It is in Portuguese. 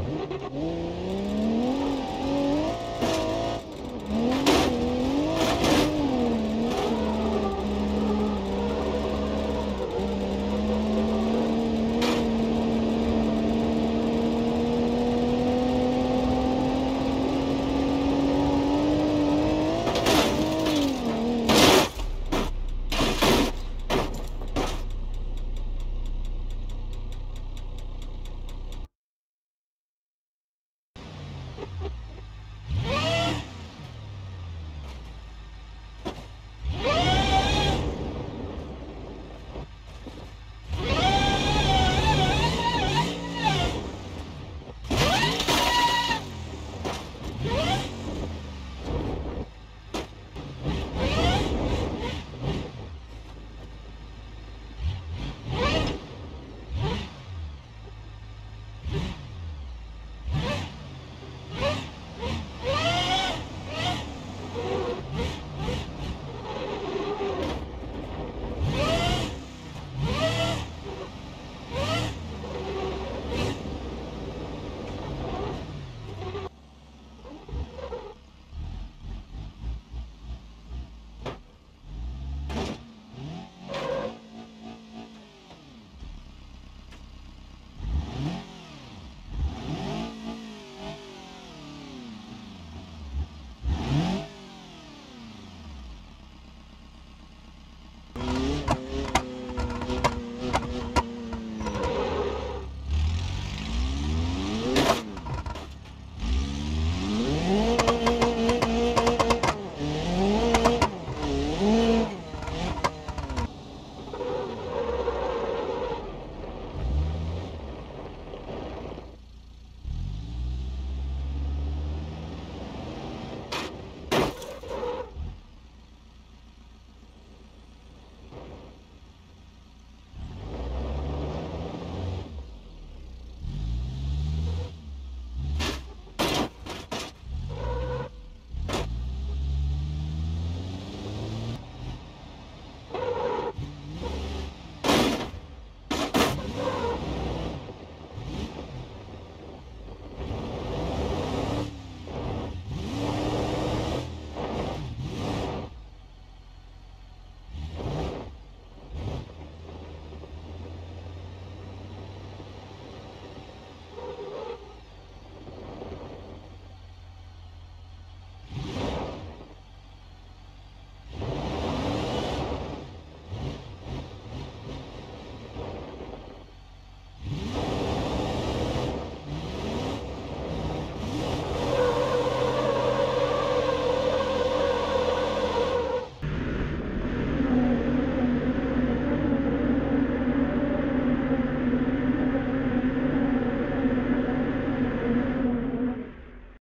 Oh.